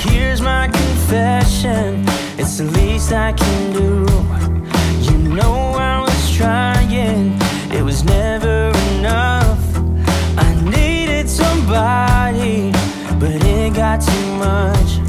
here's my confession. It's the least I can do. You know I was trying. It was never enough. I needed somebody But it got too much.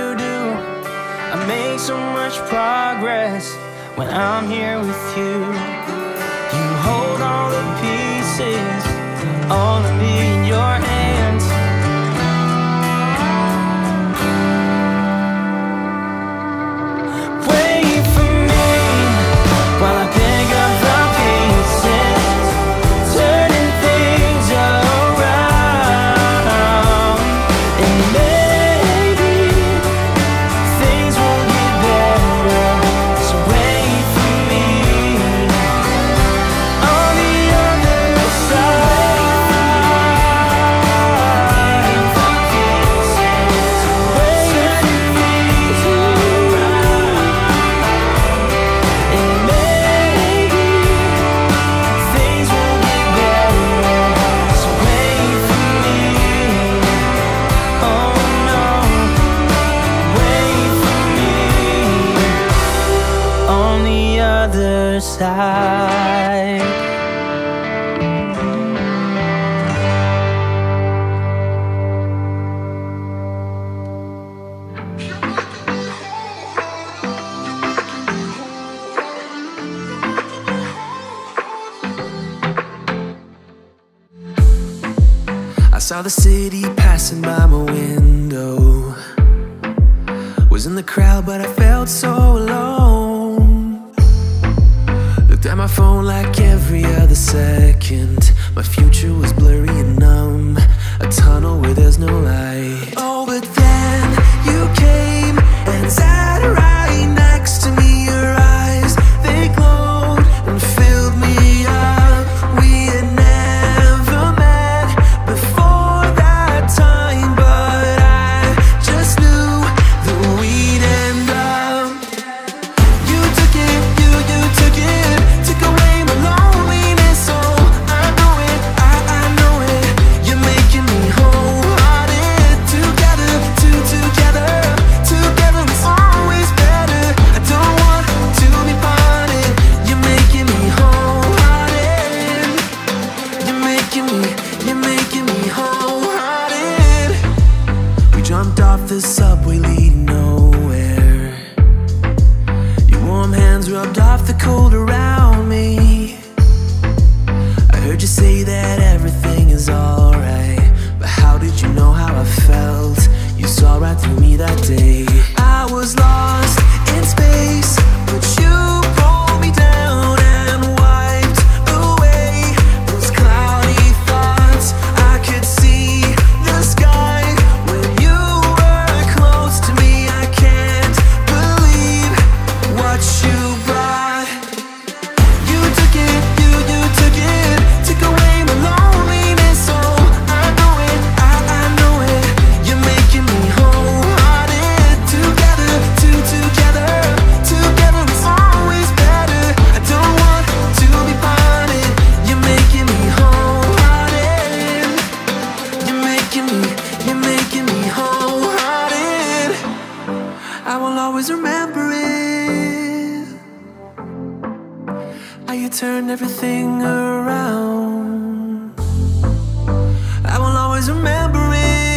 to do I make so much progress when I'm here with you You hold all the pieces, all of me in your hands. Saw the city passing by my window. Was in the crowd but I felt so alone. Looked at my phone like every other second. My future was blurry and numb. A tunnel where there's no light. Oh. everything is alright But how did you know how I felt? You saw right through me that day I was lost in space, but you breathe. How you turned everything around. I will always remember it.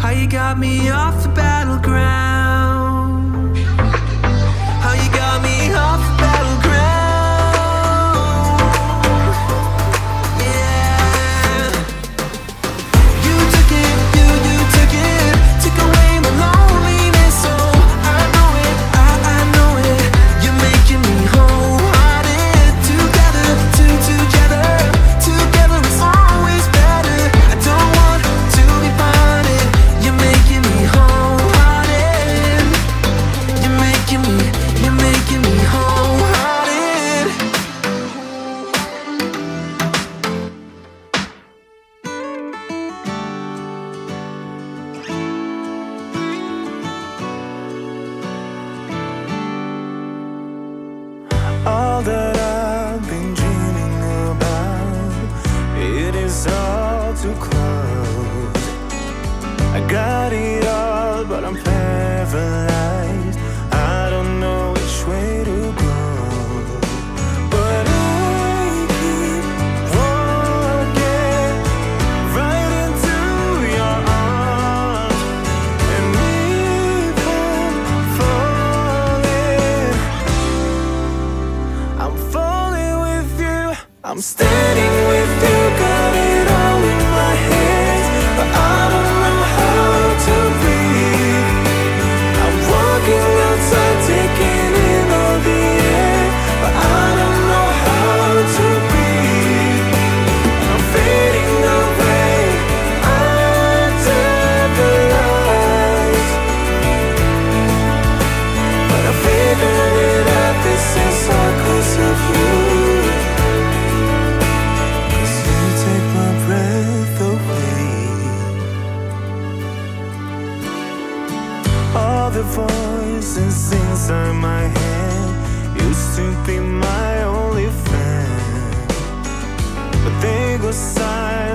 How you got me off the back. all the voices inside my head used to be my only friend, but they go silent.